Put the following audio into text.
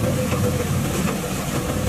ハハハハ!